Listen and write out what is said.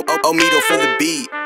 Oh, oh, oh, Mito for the beat.